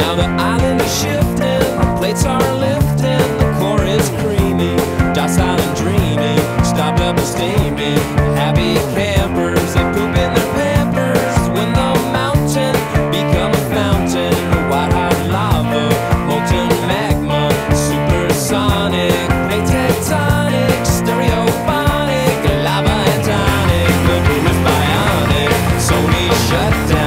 Now the island is shifting, the plates are lifting, the core is creamy, docile and dreamy, stopped up and steamy. Happy campers, they poop in their pampers when the mountain become a fountain, white hot lava, molten magma, supersonic, plate tectonic, stereophonic, lava and tonic, the boom is bionic, Sony shut down.